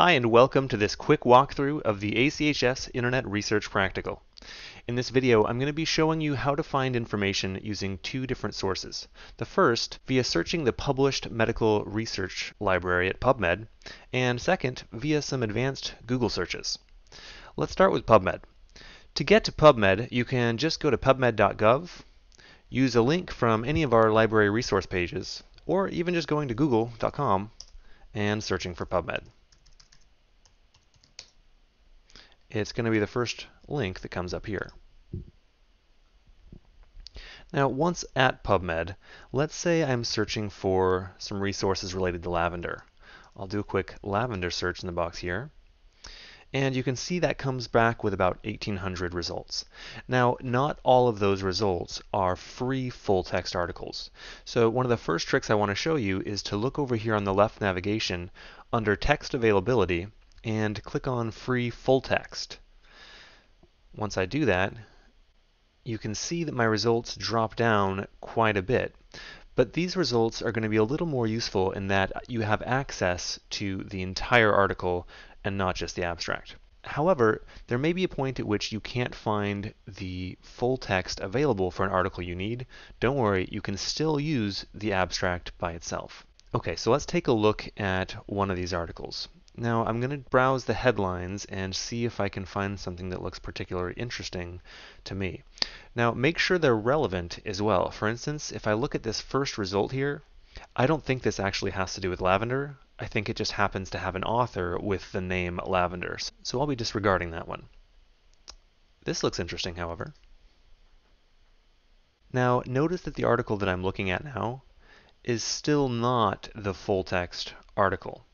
Hi and welcome to this quick walkthrough of the ACHS Internet Research Practical. In this video I'm going to be showing you how to find information using two different sources. The first via searching the published medical research library at PubMed and second via some advanced Google searches. Let's start with PubMed. To get to PubMed you can just go to pubmed.gov, use a link from any of our library resource pages or even just going to google.com and searching for PubMed. It's going to be the first link that comes up here. Now, once at PubMed, let's say I'm searching for some resources related to lavender. I'll do a quick lavender search in the box here. And you can see that comes back with about 1800 results. Now, not all of those results are free full text articles. So one of the first tricks I want to show you is to look over here on the left navigation under text availability and click on free full text. Once I do that, you can see that my results drop down quite a bit. But these results are going to be a little more useful in that you have access to the entire article and not just the abstract. However, there may be a point at which you can't find the full text available for an article you need. Don't worry, you can still use the abstract by itself. Okay, so let's take a look at one of these articles. Now I'm going to browse the headlines and see if I can find something that looks particularly interesting to me. Now make sure they're relevant as well. For instance, if I look at this first result here, I don't think this actually has to do with lavender. I think it just happens to have an author with the name lavender. So I'll be disregarding that one. This looks interesting, however. Now notice that the article that I'm looking at now is still not the full text article.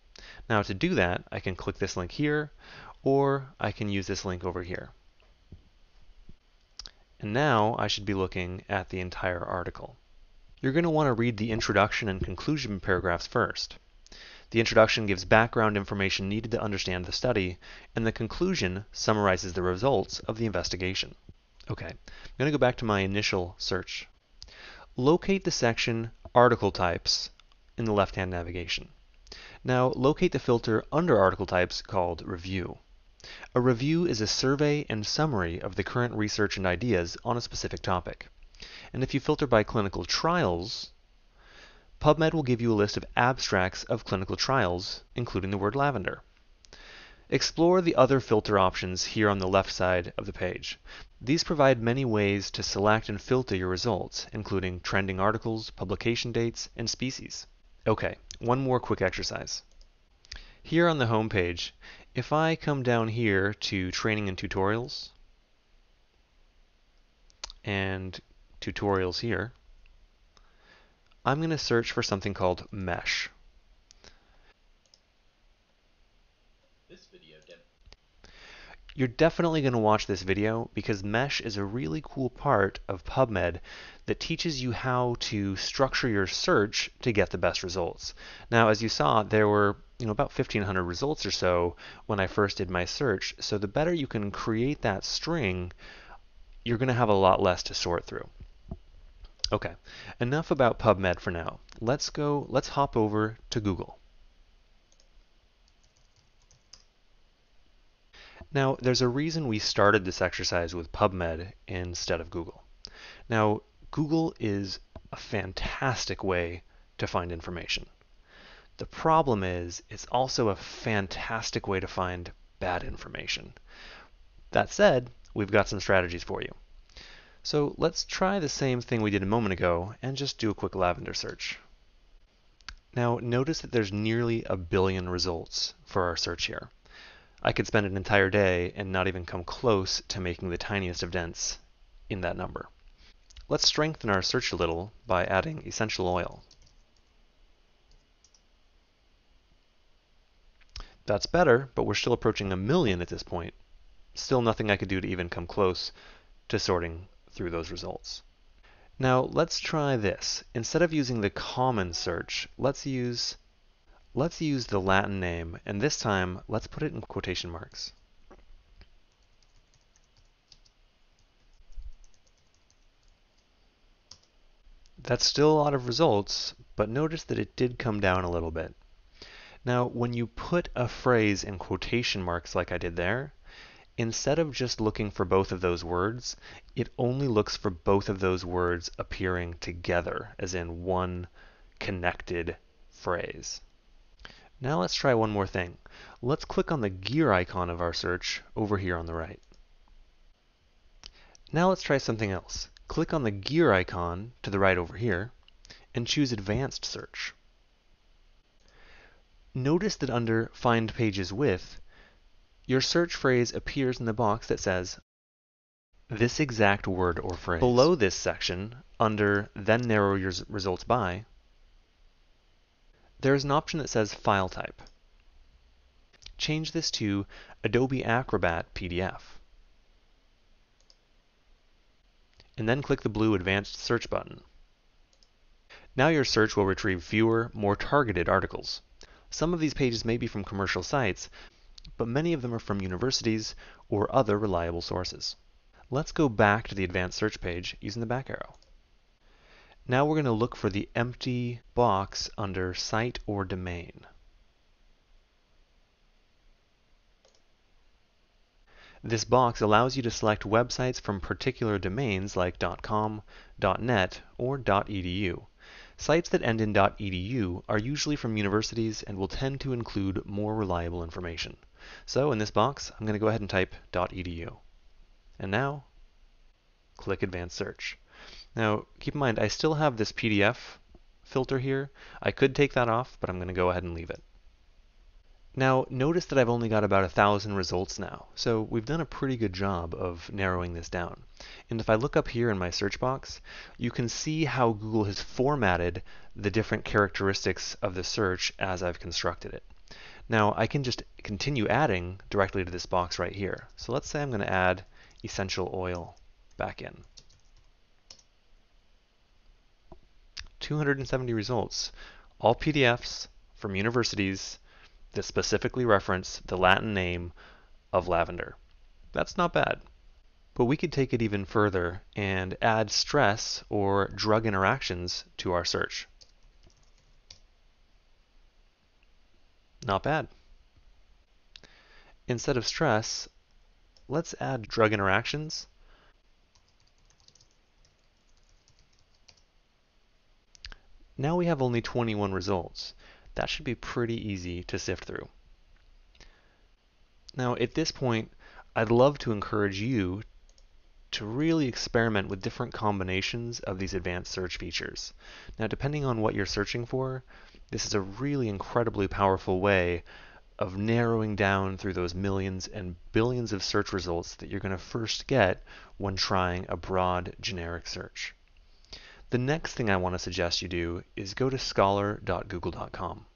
Now to do that, I can click this link here, or I can use this link over here. And now I should be looking at the entire article. You're going to want to read the introduction and conclusion paragraphs first. The introduction gives background information needed to understand the study, and the conclusion summarizes the results of the investigation. Okay, I'm going to go back to my initial search. Locate the section Article Types in the left-hand navigation. Now locate the filter under article types called Review. A review is a survey and summary of the current research and ideas on a specific topic. And if you filter by clinical trials, PubMed will give you a list of abstracts of clinical trials, including the word lavender. Explore the other filter options here on the left side of the page. These provide many ways to select and filter your results, including trending articles, publication dates, and species. Okay, one more quick exercise. Here on the home page, if I come down here to training and tutorials and tutorials here, I'm going to search for something called MeSH. You're definitely going to watch this video because MeSH is a really cool part of PubMed that teaches you how to structure your search to get the best results. Now, as you saw, there were you know, about 1500 results or so when I first did my search. So the better you can create that string, you're going to have a lot less to sort through. Okay, enough about PubMed for now. Let's go, let's hop over to Google. Now, there's a reason we started this exercise with PubMed instead of Google. Now, Google is a fantastic way to find information. The problem is, it's also a fantastic way to find bad information. That said, we've got some strategies for you. So let's try the same thing we did a moment ago and just do a quick lavender search. Now notice that there's nearly a billion results for our search here. I could spend an entire day and not even come close to making the tiniest of dents in that number. Let's strengthen our search a little by adding essential oil. That's better, but we're still approaching a million at this point. Still nothing I could do to even come close to sorting through those results. Now let's try this. Instead of using the common search, let's use Let's use the Latin name, and this time let's put it in quotation marks. That's still a lot of results, but notice that it did come down a little bit. Now, when you put a phrase in quotation marks like I did there, instead of just looking for both of those words, it only looks for both of those words appearing together, as in one connected phrase. Now let's try one more thing. Let's click on the gear icon of our search over here on the right. Now let's try something else. Click on the gear icon to the right over here and choose Advanced Search. Notice that under Find Pages With, your search phrase appears in the box that says this exact word or phrase. Below this section, under Then Narrow Your Results By, there is an option that says File Type. Change this to Adobe Acrobat PDF. And then click the blue Advanced Search button. Now your search will retrieve fewer, more targeted articles. Some of these pages may be from commercial sites, but many of them are from universities or other reliable sources. Let's go back to the advanced search page using the back arrow. Now we're going to look for the empty box under site or domain. This box allows you to select websites from particular domains like .com, .net, or .edu. Sites that end in .edu are usually from universities and will tend to include more reliable information. So in this box, I'm going to go ahead and type .edu. And now, click Advanced Search. Now, keep in mind, I still have this PDF filter here. I could take that off, but I'm going to go ahead and leave it. Now, notice that I've only got about a thousand results now, so we've done a pretty good job of narrowing this down. And if I look up here in my search box, you can see how Google has formatted the different characteristics of the search as I've constructed it. Now, I can just continue adding directly to this box right here. So let's say I'm going to add essential oil back in. 270 results, all PDFs from universities that specifically reference the Latin name of lavender. That's not bad. But we could take it even further and add stress or drug interactions to our search. Not bad. Instead of stress, let's add drug interactions Now we have only 21 results. That should be pretty easy to sift through. Now at this point, I'd love to encourage you to really experiment with different combinations of these advanced search features. Now depending on what you're searching for, this is a really incredibly powerful way of narrowing down through those millions and billions of search results that you're going to first get when trying a broad generic search. The next thing I want to suggest you do is go to scholar.google.com.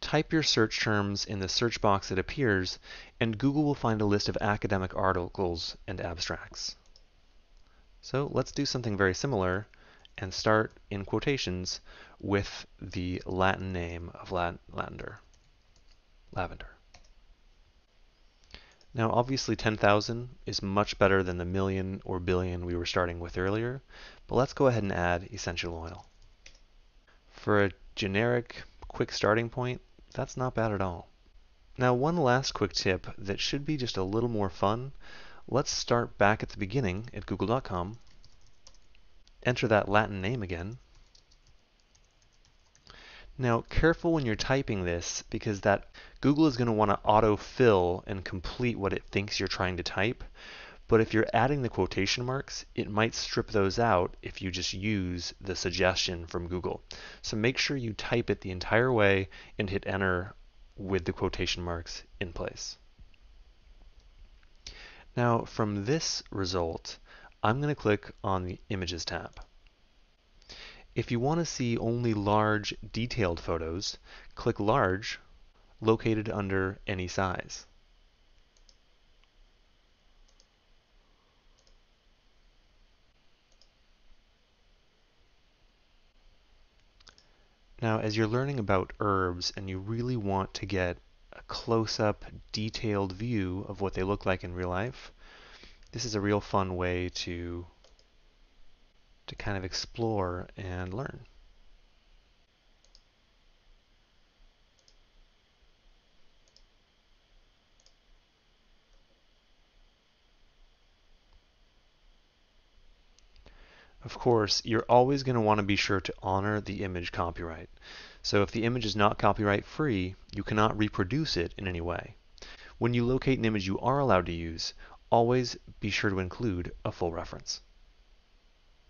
Type your search terms in the search box that appears, and Google will find a list of academic articles and abstracts. So let's do something very similar and start in quotations with the Latin name of lavender. Lavender. Now obviously 10,000 is much better than the million or billion we were starting with earlier, but let's go ahead and add essential oil. For a generic quick starting point, that's not bad at all. Now one last quick tip that should be just a little more fun. Let's start back at the beginning at google.com, enter that Latin name again, now, careful when you're typing this because that Google is going to want to autofill and complete what it thinks you're trying to type. But if you're adding the quotation marks, it might strip those out if you just use the suggestion from Google. So make sure you type it the entire way and hit enter with the quotation marks in place. Now from this result, I'm going to click on the Images tab. If you want to see only large, detailed photos, click Large, located under Any Size. Now, as you're learning about herbs and you really want to get a close-up, detailed view of what they look like in real life, this is a real fun way to to kind of explore and learn. Of course, you're always going to want to be sure to honor the image copyright. So if the image is not copyright free, you cannot reproduce it in any way. When you locate an image you are allowed to use, always be sure to include a full reference.